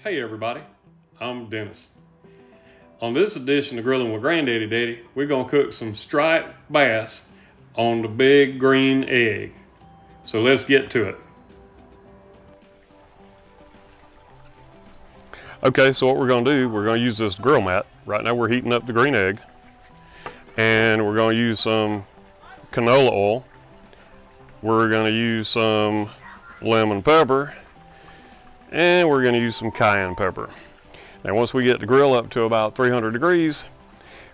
Hey everybody, I'm Dennis. On this edition of Grilling with Granddaddy Daddy, we're gonna cook some striped bass on the big green egg. So let's get to it. Okay, so what we're gonna do, we're gonna use this grill mat. Right now we're heating up the green egg. And we're gonna use some canola oil. We're gonna use some lemon pepper and we're going to use some cayenne pepper. Now once we get the grill up to about 300 degrees,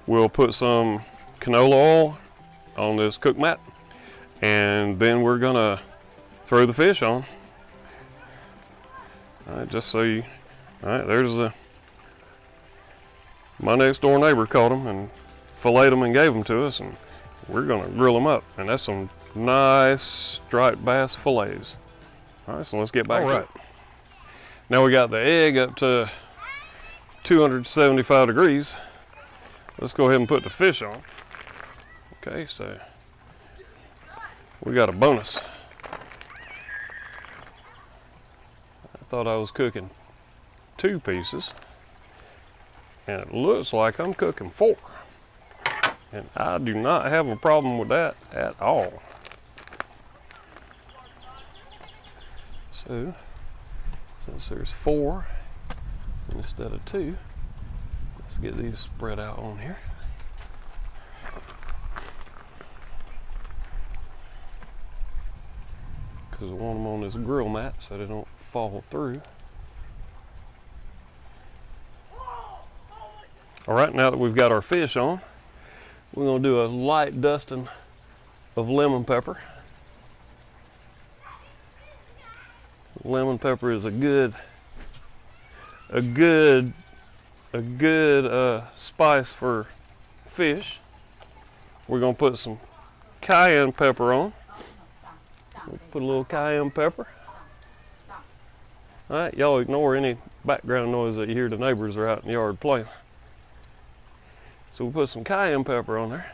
we'll put some canola oil on this cook mat and then we're going to throw the fish on. All right, just so you, all right, there's the, my next door neighbor caught them and filleted them and gave them to us and we're going to grill them up. And that's some nice striped bass fillets. All right, so let's get back All right. Now we got the egg up to 275 degrees. Let's go ahead and put the fish on. Okay, so we got a bonus. I thought I was cooking two pieces and it looks like I'm cooking four. And I do not have a problem with that at all. So since there's four instead of two, let's get these spread out on here. Because I want them on this grill mat so they don't fall through. All right, now that we've got our fish on, we're gonna do a light dusting of lemon pepper. Lemon pepper is a good a good a good uh, spice for fish. We're gonna put some cayenne pepper on. Put a little cayenne pepper. All right y'all ignore any background noise that you hear the neighbors are out in the yard playing. So we'll put some cayenne pepper on there.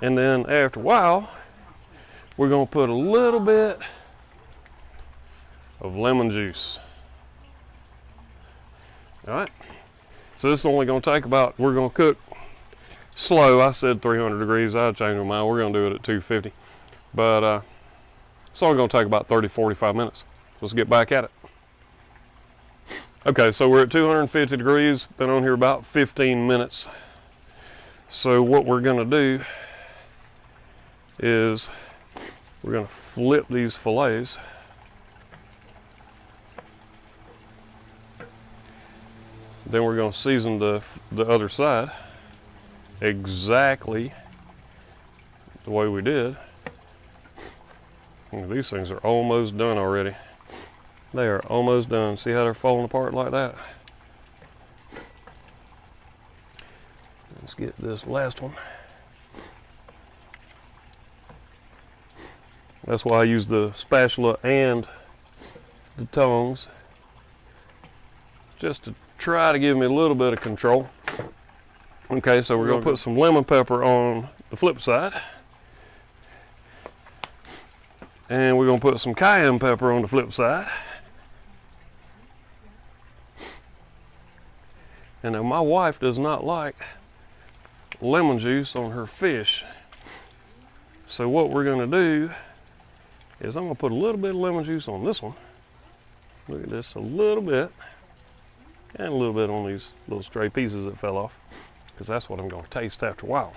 And then after a while we're gonna put a little bit of lemon juice. All right, so this is only gonna take about, we're gonna cook slow. I said 300 degrees, I changed my mind. We're gonna do it at 250. But uh, it's only gonna take about 30, 45 minutes. Let's get back at it. Okay, so we're at 250 degrees, been on here about 15 minutes. So what we're gonna do is we're gonna flip these fillets Then we're going to season the, the other side exactly the way we did. these things are almost done already. They are almost done. See how they're falling apart like that? Let's get this last one. That's why I use the spatula and the tongs just to try to give me a little bit of control. Okay, so we're gonna put some lemon pepper on the flip side. And we're gonna put some cayenne pepper on the flip side. And now my wife does not like lemon juice on her fish. So what we're gonna do is I'm gonna put a little bit of lemon juice on this one. Look at this, a little bit and a little bit on these little stray pieces that fell off because that's what I'm going to taste after a while.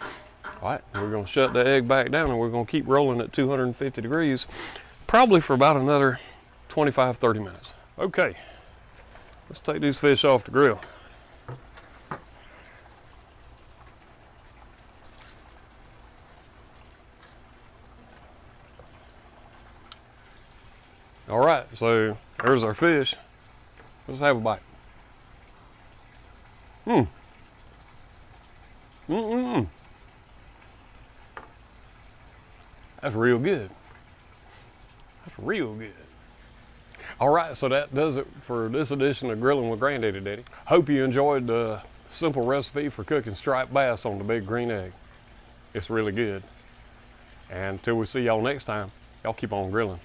All right, we're going to shut the egg back down and we're going to keep rolling at 250 degrees probably for about another 25 30 minutes. Okay, let's take these fish off the grill. All right, so there's our fish. Let's have a bite. Mmm. Mmm. That's real good. That's real good. All right, so that does it for this edition of Grilling with Granddaddy Daddy. Hope you enjoyed the simple recipe for cooking striped bass on the big green egg. It's really good. And until we see y'all next time, y'all keep on grilling.